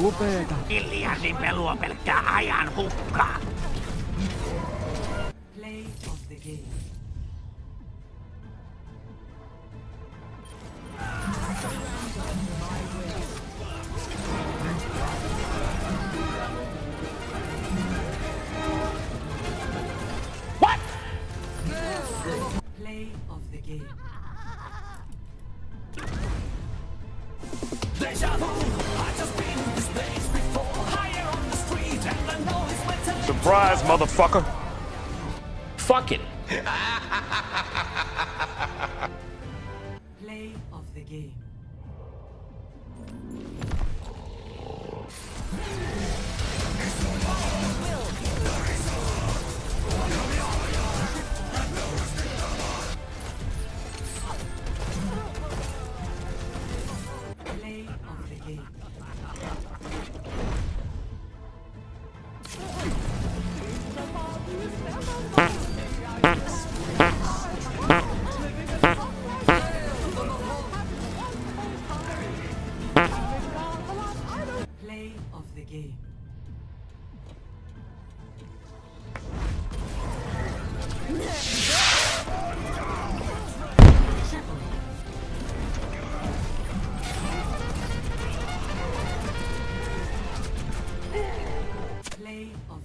Upeeta. Killiansimpelu on pelkkää ajan hukkaa. Play of the game. What? Play of the game. Surprise, motherfucker. Fuck it. Play of the game. Play of the game.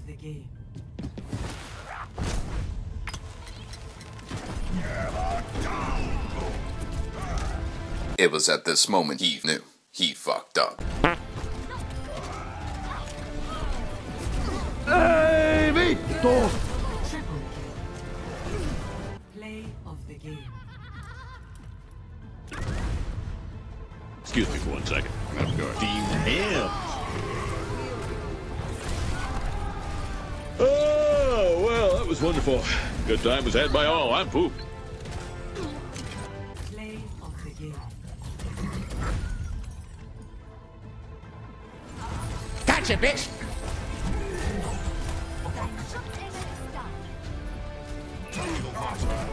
The game. It was at this moment he knew. He fucked up. Ei vittu! Play of the game. Excuse me for one second. Team him. Oh, well, that was wonderful. Good time was had by all. I'm pooped. Play of the game. Gotcha, bitch. Shot enemy stunned.